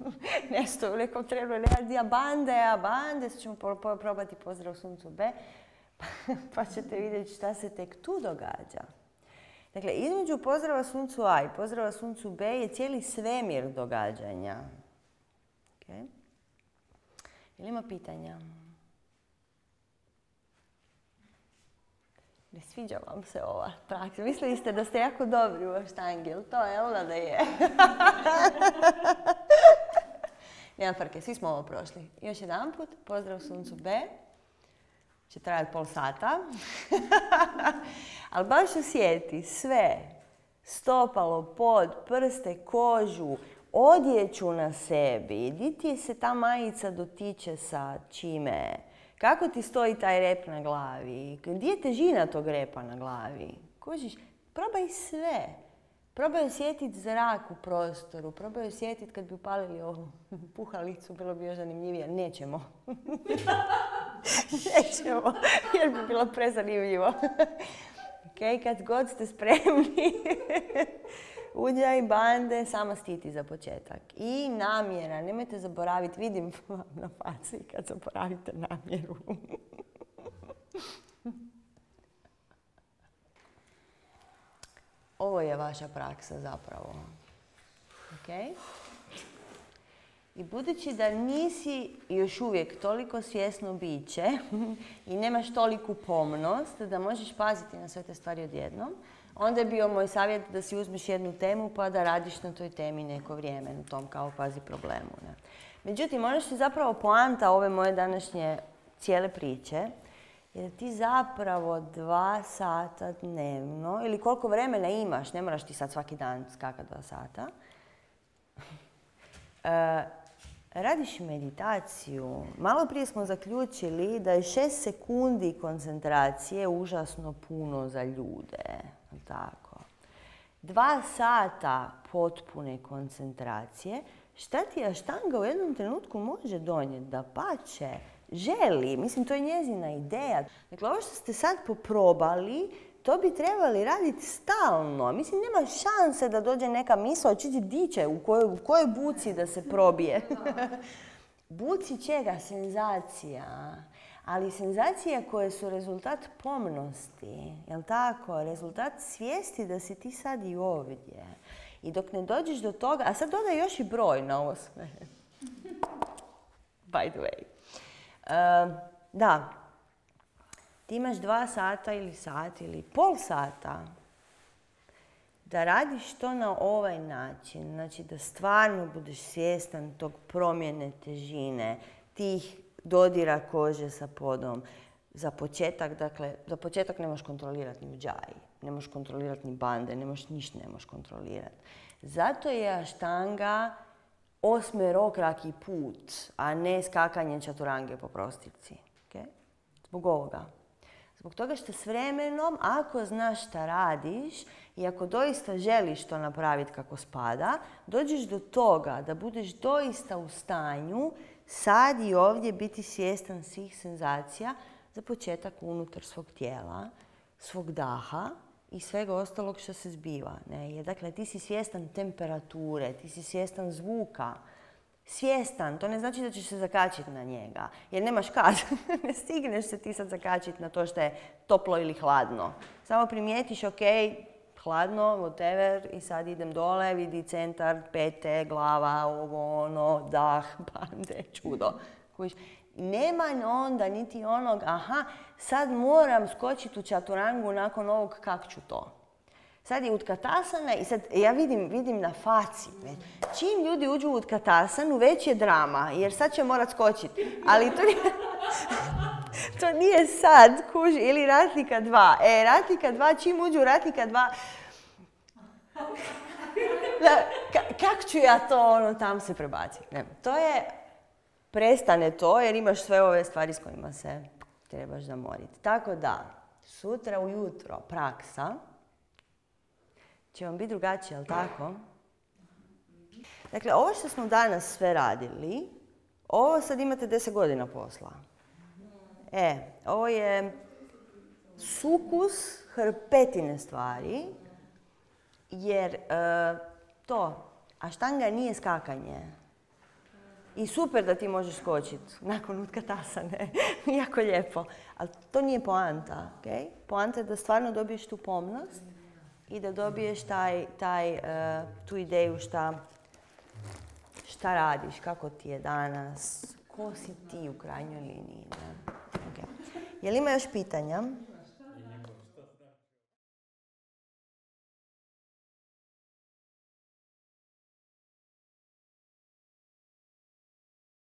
[laughs] nesto u nekom treba a bande, a bande, ćemo probati pozdrav suncu B, [laughs] pa ćete vidjeti šta se tek tu događa. Dakle, između pozdrava suncu A i pozdrava suncu B je cijeli svemir događanja. Okay. Ili ima pitanja? Ne sviđa vam se ova praksa. Mislili ste da ste jako dobri u štangi, to je onda da je? [laughs] Nema frke, svi smo ovo prošli. Još jedan put, pozdrav suncu B. Će trajati pol sata. [laughs] Ali baš osjeti sve. Stopalo, pod, prste, kožu, odjeću na sebi. Di ti se ta majica dotiče sa čime? Kako ti stoji taj rep na glavi? Gdje je težina tog repa na glavi? Kužiš, probaj sve. Probaj osjetiti zrak u prostoru, probaj osjetiti kad bi upalili ovu [laughs] puhalicu, bilo bi još zanimljivije. Nećemo. [laughs] Nećemo, jer bi bilo prezanimljivo. [laughs] ok, kad god ste spremni, uđaj, bande, sama stiti za početak. I namjera, nemojte zaboraviti, vidim [laughs] na faci kad zaboravite namjeru. [laughs] Ovo je vaša praksa zapravo. I budući da nisi još uvijek toliko svjesno biće [laughs] i nemaš toliku pomnost da možeš paziti na sve te stvari odjednom, onda je bio moj savjet da si uzmeš jednu temu pa da radiš na toj temi neko vrijeme, na tom kao pazi problemu. Ne? Međutim, ono što je zapravo poanta ove moje današnje cijele priče je da ti zapravo dva sata dnevno, ili koliko vremena imaš, ne moraš ti sad svaki dan skakati dva sata, [laughs] e, radiš meditaciju. Malo prije smo zaključili da je šest sekundi koncentracije užasno puno za ljude tako. Dva sata potpune koncentracije, šta ti Aštanga u jednom trenutku može donijeti? Da pače, želi, mislim to je njezina ideja. Dakle, ovo što ste sad poprobali, to bi trebali raditi stalno. Mislim, nema šanse da dođe neka misla, čići diće, u kojoj, u kojoj buci da se probije. [laughs] buci čega? Senzacija ali senzacije koje su rezultat pomnosti, jel tako? Rezultat svijesti da si ti sad i ovdje. I dok ne dođeš do toga, a sad dodaj još i broj na ovo sve. [laughs] By the way. da, ti imaš dva sata ili sat ili pol sata da radiš to na ovaj način. Znači da stvarno budeš svjestan tog promjene težine, tih dodira kože sa podom. Za početak, dakle, za početak ne možeš kontrolirati ni džaji, ne možeš kontrolirati ni bande, ne možeš ništa ne možeš kontrolirati. Zato je štanga osmerokraki put, a ne skakanje čaturange po prostici. Okay? Zbog ovoga. Zbog toga što s vremenom, ako znaš šta radiš i ako doista želiš to napraviti kako spada, dođeš do toga da budeš doista u stanju sad i ovdje biti svjestan svih senzacija za početak unutar svog tijela, svog daha i svega ostalog što se zbiva. Ne? Dakle, ti si svjestan temperature, ti si svjestan zvuka, svjestan, to ne znači da ćeš se zakačiti na njega, jer nemaš kad, [laughs] ne stigneš se ti sad zakačiti na to što je toplo ili hladno. Samo primijetiš, ok, hladno, whatever, i sad idem dole, vidi centar, pete, glava, ovo, ono, dah, [laughs] bande, čudo. Nema onda niti onog, aha, sad moram skočiti u čaturangu nakon ovog, kak ću to. Sad je utkatasana i sad ja vidim, vidim na faci. Čim ljudi uđu u utkatasanu, već je drama, jer sad će morat skočiti. Ali to nije, [laughs] [laughs] to nije sad, kuži, ili ratnika dva. E, ratnika dva, čim uđu ratnika dva, [laughs] kako ću ja to ono tam se prebaciti? Ne, to je, prestane to jer imaš sve ove stvari s kojima se trebaš zamoriti. Tako da, sutra ujutro praksa, će vam biti drugačije, jel tako? Dakle, ovo što smo danas sve radili, ovo sad imate 10 godina posla. E, ovo je sukus hrpetine stvari, jer e, to, a štanga nije skakanje. I super da ti možeš skočiti nakon utka tasane. [laughs] jako lijepo. Ali to nije poanta. Okay? Poanta je da stvarno dobiješ tu pomnost i da dobiješ taj, taj, e, tu ideju šta, šta radiš, kako ti je danas, ko si ti u krajnjoj liniji. Ne? Okay. Je li ima još pitanja?